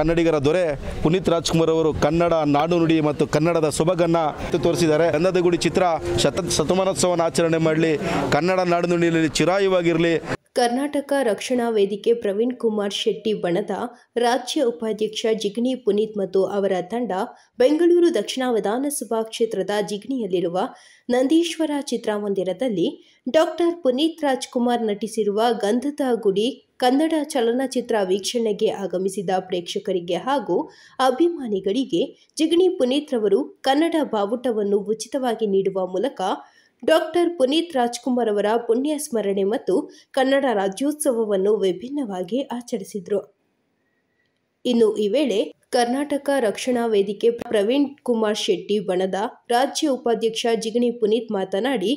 ಕನ್ನಡಿಗರ ದೊರೆ ಪುನೀತ್ ರಾಜ್ಕುಮಾರ್ ಅವರು ಕನ್ನಡ ನಾಡು ನುಡಿ ಮತ್ತು ಕನ್ನಡದ ಸೊಬಗನ್ನ ತೋರಿಸಿದ್ದಾರೆ. ಗಂಧದ ಗುಡಿ ಚಿತ್ರ ಶತ ಶತಮಾನೋತ್ಸವನ ಆಚರಣೆ ಮಾಡಲಿ. ಕನ್ನಡ ನಾಡು ನುಡಿಯಲ್ಲಿ ಚಿರಾಯುವಾಗಿರಲಿ. ಕರ್ನಾಟಕ ರಕ್ಷಣಾ ವೇದಿಕೆ ಪ್ರವೀಣ್ ಕುಮಾರ್ ಶೆಟ್ಟಿ ಬಣದ ರಾಜ್ಯ ಉಪಾಧ್ಯಕ್ಷ ಜಿಗ್ನಿ ಪುನೀತ್ ಮತ್ತು ಅವರ ತಂಡ ಬೆಂಗಳೂರು ದಕ್ಷಿಣ ವಿಧಾನಸಭಾ ಕ್ಷೇತ್ರದ ಜಿಗ್ನಿಯಲ್ಲಿರುವ ನಂದೀಶ್ವರ ಚಿತ್ರಮಂದಿರದಲ್ಲಿ ಡಾಕ್ಟರ್ ಪುನೀತ್ ರಾಜ್ಕುಮಾರ್ ನಟಿಸಿರುವ ಗಂಧದ ಗುಡಿ ಕನ್ನಡ ಚಲನಚಿತ್ರ ವೀಕ್ಷಣೆಗೆ ಆಗಮಿಸಿದ ಪ್ರೇಕ್ಷಕರಿಗೆ ಹಾಗೂ ಅಭಿಮಾನಿಗಳಿಗೆ ಜಿಗ್ನಿ ಪುನೀತ್ ರವರು ಕನ್ನಡ ಬಾವುಟವನ್ನು ಉಚಿತವಾಗಿ ನೀಡುವ ಮೂಲಕ ಡಾಕ್ಟರ್ ಪುನೀತ್ ರಾಜ್ಕುಮಾರ್ ಅವರ ಪುಣ್ಯ ಸ್ಮರಣೆ ಮತ್ತು ಕನ್ನಡ ರಾಜ್ಯೋತ್ಸವವನ್ನು ವಿಭಿನ್ನವಾಗಿ ಆಚರಿಸಿದರು. ಇನ್ನು ಈ ವೇಳೆ ಕರ್ನಾಟಕ ರಕ್ಷಣಾ ವೇದಿಕೆ ಪ್ರವೀಣ್ ಕುಮಾರ್ ಶೆಟ್ಟಿ ಬಣದ ರಾಜ್ಯ ಉಪಾಧ್ಯಕ್ಷ ಜಿಗಣಿ ಪುನೀತ್ ಮಾತನಾಡಿ,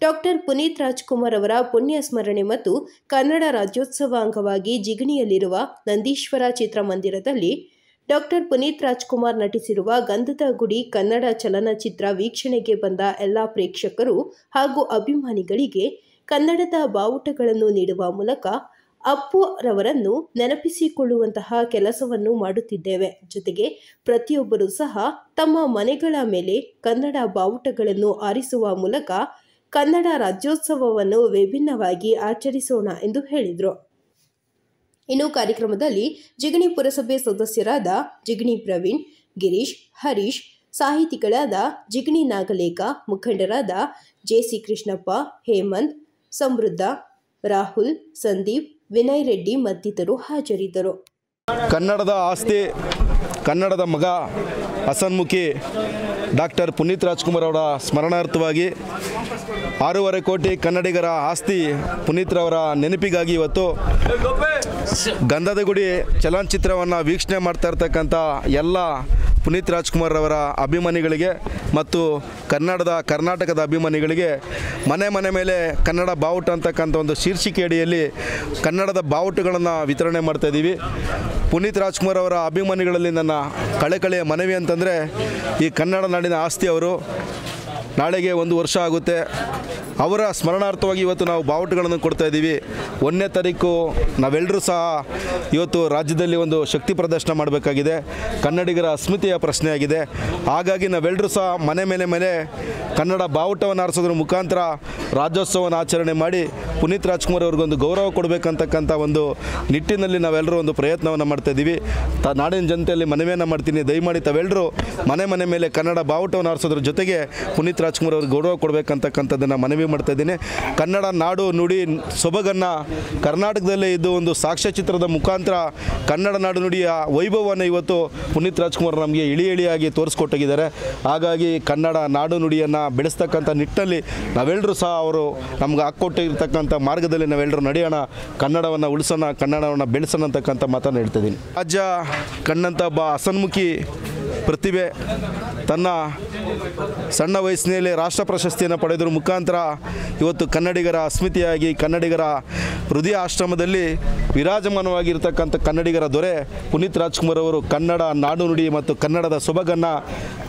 ಡಾಕ್ಟರ್ ಪುನೀತ್ ರಾಜ್ಕುಮಾರ್ ಅವರ ಪುಣ್ಯ ಸ್ಮರಣೆ ಮತ್ತು ಕನ್ನಡ ರಾಜ್ಯೋತ್ಸವ ಅಂಗವಾಗಿ ಜಿಗಣಿಯಲ್ಲಿರುವ ನಂದೀಶ್ವರ ಚಿತ್ರಮಂದಿರದಲ್ಲಿ ಡಾಕ್ಟರ್ ಪುನೀತ್ ರಾಜ್ಕುಮಾರ್ ನಟಿಸಿರುವ ಗಂಧದ ಗುಡಿ ಕನ್ನಡ ಚಲನಚಿತ್ರ ವೀಕ್ಷಣೆಗೆ ಬಂದ ಎಲ್ಲ ಪ್ರೇಕ್ಷಕರು ಹಾಗೂ ಅಭಿಮಾನಿಗಳಿಗೆ ಕನ್ನಡದ ಬಾವುಟಗಳನ್ನು ನೀಡುವ ಮೂಲಕ ಅಪ್ಪು ರವರನ್ನು ನೆನಪಿಸಿಕೊಳ್ಳುವಂತಹ ಕೆಲಸವನ್ನು ಮಾಡುತ್ತಿದ್ದೇವೆ. ಜೊತೆಗೆ ಪ್ರತಿಯೊಬ್ಬರೂ ಸಹ ತಮ್ಮ ಮನೆಗಳ ಮೇಲೆ ಕನ್ನಡ ಬಾವುಟಗಳನ್ನು ಆರಿಸುವ ಮೂಲಕ ಕನ್ನಡ ರಾಜ್ಯೋತ್ಸವವನ್ನು ವಿಭಿನ್ನವಾಗಿ ಆಚರಿಸೋಣ ಎಂದು ಹೇಳಿದರು. ಇನ್ನು ಕಾರ್ಯಕ್ರಮದಲ್ಲಿ ಜಿಗಣಿ ಪುರಸಭೆ ಸದಸ್ಯರಾದ ಜಿಗಣಿ ಪ್ರವೀಣ್, ಗಿರೀಶ್, ಹರೀಶ್, ಸಾಹಿತಿಗಳಾದ ಜಿಗಣಿ ನಾಗಲೇಖ, ಮುಖಂಡರಾದ ಜೆಸಿ ಕೃಷ್ಣಪ್ಪ, ಹೇಮಂತ್, ಸಮೃದ್ಧ, ರಾಹುಲ್, ಸಂದೀಪ್, ವಿನಯ್ ರೆಡ್ಡಿ ಮತ್ತಿತರರು ಹಾಜರಿದ್ದರು. ಕನ್ನಡದ ಆಸ್ತಿ ಕನ್ನಡದ ಮಗ ಹಸನ್ಮುಖಿ ಡಾಕ್ಟರ್ ಪುನೀತ್ ರಾಜ್ಕುಮಾರ್ ಅವರ ಸ್ಮರಣಾರ್ಥವಾಗಿ ಆರೂವರೆ ಕೋಟಿ ಕನ್ನಡಿಗರ ಆಸ್ತಿ ಪುನೀತ್ ರವರ ನೆನಪಿಗಾಗಿ ಇವತ್ತು ಗಂಧದ ಗುಡಿ ಚಲನಚಿತ್ರವನ್ನು ವೀಕ್ಷಣೆ ಮಾಡ್ತಾ ಇರ್ತಕ್ಕಂಥ ಎಲ್ಲ ಪುನೀತ್ ರಾಜ್ಕುಮಾರ್ ಅವರ ಅಭಿಮಾನಿಗಳಿಗೆ ಮತ್ತು ಕನ್ನಡದ, ಕರ್ನಾಟಕದ ಅಭಿಮಾನಿಗಳಿಗೆ ಮನೆ ಮನೆ ಮೇಲೆ ಕನ್ನಡ ಬಾವುಟ ಅಂತಕ್ಕಂಥ ಒಂದು ಶೀರ್ಷಿಕೆ ಅಡಿಯಲ್ಲಿ ಕನ್ನಡದ ಬಾವುಟಗಳನ್ನು ವಿತರಣೆ ಮಾಡ್ತಾಯಿದ್ದೀವಿ ಪುನೀತ್ ರಾಜ್ಕುಮಾರ್ ಅವರ ಅಭಿಮಾನಿಗಳಲ್ಲಿ ನನ್ನ ಕಳೆಕಳೆಯ ಮನವಿ ಅಂತಂದರೆ ಈ ಕನ್ನಡ ನಾಡಿನ ಆಸ್ತಿ ಅವರು ನಾಳೆಗೆ ಒಂದು ವರ್ಷ ಆಗುತ್ತೆ. ಅವರ ಸ್ಮರಣಾರ್ಥವಾಗಿ ಇವತ್ತು ನಾವು ಬಾವುಟಗಳನ್ನು ಕೊಡ್ತಾ ಇದ್ದೀವಿ. ಒಂದನೇ ತಾರೀಕು ನಾವೆಲ್ಲರೂ ಸಹ ಇವತ್ತು ರಾಜ್ಯದಲ್ಲಿ ಒಂದು ಶಕ್ತಿ ಪ್ರದರ್ಶನ ಮಾಡಬೇಕಾಗಿದೆ. ಕನ್ನಡಿಗರ ಅಸ್ಮಿತೆಯ ಪ್ರಶ್ನೆಯಾಗಿದೆ. ಹಾಗಾಗಿ ನಾವೆಲ್ಲರೂ ಸಹ ಮನೆ ಮೇಲೆ ಮೇಲೆ ಕನ್ನಡ ಬಾವುಟವನ್ನು ಆರಿಸೋದ್ರ ಮುಖಾಂತರ ರಾಜ್ಯೋತ್ಸವವನ್ನು ಆಚರಣೆ ಮಾಡಿ ಪುನೀತ್ ರಾಜ್ಕುಮಾರ್ ಅವ್ರಿಗೊಂದು ಗೌರವ ಕೊಡಬೇಕಂತಕ್ಕಂಥ ಒಂದು ನಿಟ್ಟಿನಲ್ಲಿ ನಾವೆಲ್ಲರೂ ಒಂದು ಪ್ರಯತ್ನವನ್ನು ಮಾಡ್ತಾ ಇದ್ದೀವಿ. ತ ನಾಡಿನ ಜನತೆಯಲ್ಲಿ ಮನವಿಯನ್ನು ಮಾಡ್ತೀನಿ. ದಯಮಾಡಿ ತಾವೆಲ್ಲರೂ ಮನೆ ಮನೆ ಮೇಲೆ ಕನ್ನಡ ಬಾವುಟವನ್ನು ಆರಿಸೋದ್ರ ಜೊತೆಗೆ ಪುನೀತ್ ರಾಜ್ಕುಮಾರ್ ಅವ್ರಿಗೆ ಗೌರವ ಕೊಡಬೇಕಂತಕ್ಕಂಥದ್ದನ್ನು ಮನವಿ ಮಾಡ್ತಾ ಇದ್ದೀನಿ. ಕನ್ನಡ ನಾಡು ನುಡಿ ಸೊಬಗನ್ನು ಕರ್ನಾಟಕದಲ್ಲೇ ಇದ್ದು ಒಂದು ಸಾಕ್ಷ್ಯಚಿತ್ರದ ಮುಖಾಂತರ ಕನ್ನಡ ನಾಡು ನುಡಿಯ ವೈಭವವನ್ನು ಇವತ್ತು ಪುನೀತ್ ರಾಜ್ಕುಮಾರ್ ನಮಗೆ ಇಳಿ ಇಳಿಯಾಗಿ ತೋರಿಸ್ಕೊಟ್ಟಿದ್ದಾರೆ. ಹಾಗಾಗಿ ಕನ್ನಡ ನಾಡು ನುಡಿಯನ್ನು ಬೆಳೆಸ್ತಕ್ಕಂಥ ನಿಟ್ಟಿನಲ್ಲಿ ನಾವೆಲ್ಲರೂ ಸಹ ಅವರು ನಮ್ಗೆ ಹಾಕ್ಕೊಟ್ಟಿರ್ತಕ್ಕಂಥ ಮಾರ್ಗದಲ್ಲಿ ನಾವೆಲ್ಲರೂ ನಡೆಯೋಣ, ಕನ್ನಡವನ್ನು ಉಳಿಸೋಣ, ಕನ್ನಡವನ್ನು ಬೆಳೆಸೋಣ ಅಂತಕ್ಕಂಥ ಮಾತನ್ನು ಹೇಳ್ತಿದ್ದೀನಿ ರಾಜ್ಯ ಕಣ್ಣಂತ ಒಬ್ಬ ಹಸನ್ಮುಖಿ ಪ್ರತಿಭೆ ತನ್ನ ಸಣ್ಣ ವಯಸ್ಸಿನಲ್ಲಿ ರಾಷ್ಟ್ರ ಪ್ರಶಸ್ತಿಯನ್ನು ಪಡೆದ್ರ ಮುಖಾಂತರ ಇವತ್ತು ಕನ್ನಡಿಗರ ಅಸ್ಮಿತೆಯಾಗಿ ಕನ್ನಡಿಗರ ಹೃದಯ ಆಶ್ರಮದಲ್ಲಿ ವಿರಾಜಮಾನವಾಗಿರ್ತಕ್ಕಂಥ ಕನ್ನಡಿಗರ ದೊರೆ ಪುನೀತ್ ರಾಜ್ಕುಮಾರ್ ಅವರು ಕನ್ನಡ ನಾಡು ನುಡಿ ಮತ್ತು ಕನ್ನಡದ ಸೊಬಗನ್ನು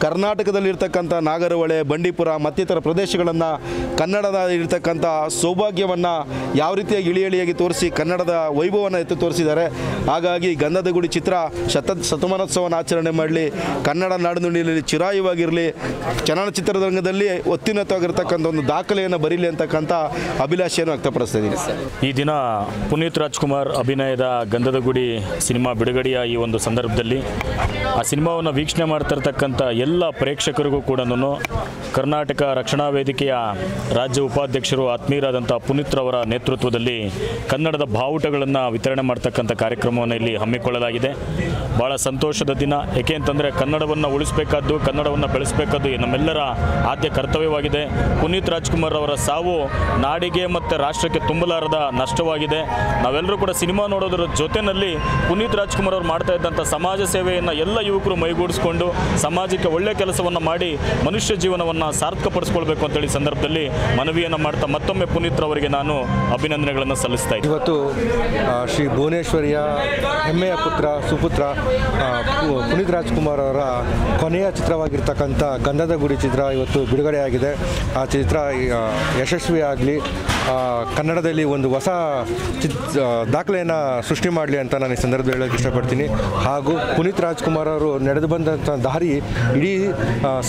ಕರ್ನಾಟಕದಲ್ಲಿರ್ತಕ್ಕಂಥ ನಾಗರಹೊಳೆ, ಬಂಡೀಪುರ ಮತ್ತಿತರ ಪ್ರದೇಶಗಳನ್ನು ಕನ್ನಡದ ಇರ್ತಕ್ಕಂಥ ಸೌಭಾಗ್ಯವನ್ನು ಯಾವ ರೀತಿಯಾಗಿ ಇಳಿ ಇಳಿಯಾಗಿ ತೋರಿಸಿ ಕನ್ನಡದ ವೈಭವವನ್ನು ಎತ್ತು ತೋರಿಸಿದ್ದಾರೆ. ಹಾಗಾಗಿ ಗಂಧದ ಗುಡಿ ಚಿತ್ರ ಶತ ಶತಮಾನೋತ್ಸವನ ಆಚರಣೆ ಮಾಡಲಿ. ಕನ್ನಡ ನಾಡು ನುಡಿಯಲ್ಲಿ ಚಿರಾಯುವಾಗಿರಲಿ, ಚಲನಚಿತ್ರರಂಗದಲ್ಲಿ ಅತ್ಯುನ್ನತವಾಗಿರ್ತಕ್ಕಂಥ ಒಂದು ದಾಖಲೆಯನ್ನು ಬರೀಲಿ ಅಂತಕ್ಕಂಥ ಅಭಿಲಾಷೆಯನ್ನು ವ್ಯಕ್ತಪಡಿಸ್ತಾ ಇದ್ದೀನಿ. ಈ ದಿನ ಪುನೀತ್ ರಾಜ್ಕುಮಾರ್ ಅಭಿನಯದ ಗಂಧದ ಗುಡಿ ಸಿನಿಮಾ ಬಿಡುಗಡೆಯ ಈ ಒಂದು ಸಂದರ್ಭದಲ್ಲಿ ಆ ಸಿನಿಮಾವನ್ನು ವೀಕ್ಷಣೆ ಮಾಡ್ತಿರ್ತಕ್ಕಂಥ ಎಲ್ಲ ಪ್ರೇಕ್ಷಕರಿಗೂ ಕೂಡ ಕರ್ನಾಟಕ ರಕ್ಷಣಾ ವೇದಿಕೆಯ ರಾಜ್ಯ ಉಪಾಧ್ಯಕ್ಷರು ಆತ್ಮೀಯರಾದಂಥ ಪುನೀತ್ ರವರ ನೇತೃತ್ವದಲ್ಲಿ ಕನ್ನಡದ ಬಾವುಟಗಳನ್ನು ವಿತರಣೆ ಮಾಡ್ತಕ್ಕಂಥ ಕಾರ್ಯಕ್ರಮವನ್ನು ಇಲ್ಲಿ ಹಮ್ಮಿಕೊಳ್ಳಲಾಗಿದೆ. ಭಾಳ ಸಂತೋಷದ ದಿನ. ಏಕೆ ಅಂತಂದರೆ ಕನ್ನಡವನ್ನು ಉಳಿಸಬೇಕಾದ್ದು, ಕನ್ನಡವನ್ನು ಬೆಳೆಸಬೇಕಾದ್ದು ನಮ್ಮೆಲ್ಲರ ಆದ್ಯ ಕರ್ತವ್ಯವಾಗಿದೆ. ಪುನೀತ್ ರಾಜ್ಕುಮಾರ್ ಅವರ ಸಾವು ನಾಡಿಗೆ ಮತ್ತು ರಾಷ್ಟ್ರಕ್ಕೆ ತುಂಬಲಾರದ ನಷ್ಟವಾಗಿದೆ. ನಾವೆಲ್ಲರೂ ಕೂಡ ಸಿನಿಮಾ ನೋಡೋದ್ರ ಜೊತೆಯಲ್ಲಿ ಪುನೀತ್ ರಾಜ್ಕುಮಾರ್ ಅವರು ಮಾಡ್ತಾ ಇದ್ದಂಥ ಸಮಾಜ ಸೇವೆಯನ್ನು ಎಲ್ಲ ಯುವಕರು ಮೈಗೂಡಿಸ್ಕೊಂಡು ಸಮಾಜಕ್ಕೆ ಒಳ್ಳೆಯ ಕೆಲಸವನ್ನು ಮಾಡಿ ಮನುಷ್ಯ ಜೀವನವನ್ನು ಸಾರ್ಥಕಪಡಿಸ್ಕೊಳ್ಬೇಕು ಅಂತೇಳಿ ಸಂದರ್ಭದಲ್ಲಿ ಮನವಿಯನ್ನು ಮಾಡ್ತಾ ಮತ್ತೊಮ್ಮೆ ಪುನೀತ್ ರವರಿಗೆ ನಾನು ಅಭಿನಂದನೆಗಳನ್ನು ಸಲ್ಲಿಸ್ತಾ ಇದ್ದೀನಿ. ಇವತ್ತು ಶ್ರೀ ಭುವನೇಶ್ವರಿಯ ಹೆಮ್ಮೆಯ ಪುತ್ರ, ಸುಪುತ್ರ ಪುನೀತ್ ರಾಜ್ಕುಮಾರ್ ಅವರ ಕೊನೆಯ ಚಿತ್ರವಾಗಿರ್ತಕ್ಕಂಥ ಗಂಧದ ಗುಡಿ ಚಿತ್ರ ಇವತ್ತು ಬಿಡುಗಡೆಯಾಗಿದೆ ಆ ಚಿತ್ರ ಯಶಸ್ವಿಯಾಗಲಿ ಕನ್ನಡದಲ್ಲಿ ಒಂದು ಹೊಸ ಚಿತ್ ದಾಖಲೆಯನ್ನು ಸೃಷ್ಟಿ ಮಾಡಲಿ ಅಂತ ನಾನು ಈ ಸಂದರ್ಭದಲ್ಲಿ ಹೇಳೋಕ್ಕೆ ಇಷ್ಟಪಡ್ತೀನಿ. ಹಾಗೂ ಪುನೀತ್ ರಾಜ್ಕುಮಾರ್ ಅವರು ನಡೆದು ಬಂದಂಥ ದಾರಿ ಇಡೀ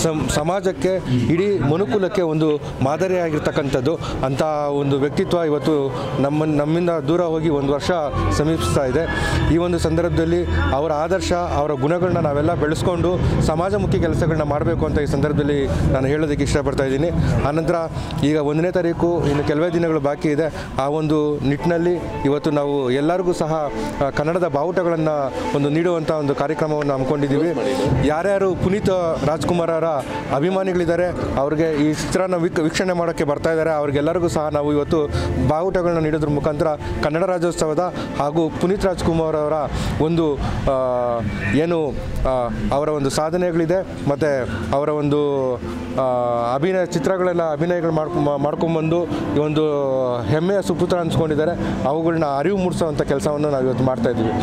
ಸಮ್- ಸಮಾಜಕ್ಕೆ, ಇಡೀ ಮನುಕುಲಕ್ಕೆ ಒಂದು ಮಾದರಿಯಾಗಿರ್ತಕ್ಕಂಥದ್ದು ಅಂಥ ಒಂದು ವ್ಯಕ್ತಿತ್ವ ಇವತ್ತು ನಮ್ಮ ನಮ್ಮಿಂದ ದೂರ ಹೋಗಿ ಒಂದು ವರ್ಷ ಸಮೀಪಿಸ್ತಾ ಇದೆ. ಈ ಒಂದು ಸಂದರ್ಭದಲ್ಲಿ ಅವರ ಆದರ್ಶ, ಅವರ ಗುಣಗಳನ್ನ ನಾವೆಲ್ಲ ಬೆಳೆಸ್ಕೊಂಡು ಸಮಾಜಮುಖಿ ಕೆಲಸಗಳನ್ನ ಮಾಡಬೇಕು ಅಂತ ಈ ಸಂದರ್ಭದಲ್ಲಿ ನಾನು ಹೇಳೋದಕ್ಕೆ ಇಷ್ಟಪಡ್ತಾ ಇದ್ದೀನಿ. ಆನಂತರ ಈಗ ಒಂದನೇ ತಾರೀಕು, ಇನ್ನು ಕೆಲವೇ ದಿನಗಳು ಬಾಕಿ ಇದೆ. ಆ ಒಂದು ನಿಟ್ಟಿನಲ್ಲಿ ಇವತ್ತು ನಾವು ಎಲ್ಲರಿಗೂ ಸಹ ಕನ್ನಡದ ಬಾವುಟಗಳನ್ನು ಒಂದು ನೀಡುವಂಥ ಒಂದು ಕಾರ್ಯಕ್ರಮವನ್ನು ಹಮ್ಮಿಕೊಂಡಿದ್ದೀವಿ. ಯಾರ್ಯಾರು ಪುನೀತ್ ರಾಜ್ಕುಮಾರ್ ಅವರ ಅಭಿಮಾನಿಗಳಿದ್ದಾರೆ, ಅವ್ರಿಗೆ ಈ ಚಿತ್ರನ ವೀಕ್, ವೀಕ್ಷಣೆ ಮಾಡೋಕ್ಕೆ ಬರ್ತಾ ಇದ್ದಾರೆ, ಅವ್ರಿಗೆಲ್ಲರಿಗೂ ಸಹ ನಾವು ಇವತ್ತು ಬಾವುಟಗಳನ್ನ ನೀಡೋದ್ರ ಮುಖಾಂತರ ಕನ್ನಡ ರಾಜ್ಯೋತ್ಸವದ ಹಾಗೂ ಪುನೀತ್ ರಾಜ್ಕುಮಾರ್ ಅವರ ಒಂದು ಏನು ಅವರ ಒಂದು ಸಾಧನೆಗಳಿದೆ, ಮತ್ತು ಅವರ ಒಂದು ಅಭಿನಯ ಚಿತ್ರಗಳೆಲ್ಲ ಅಭಿನಯಗಳು ಮಾಡ್ಕೊ ಮಾಡ್ಕೊಂಬಂದು ಈ ಒಂದು ಹೆಮ್ಮೆಯ ಸುಪುತ್ರ ಅನ್ಸ್ಕೊಂಡಿದ್ದಾರೆ ಅವುಗಳನ್ನ ಅರಿವು ಮೂಡಿಸೋವಂಥ ಕೆಲಸವನ್ನು ನಾವು ಇವತ್ತು ಮಾಡ್ತಾ ಇದ್ದೀವಿ.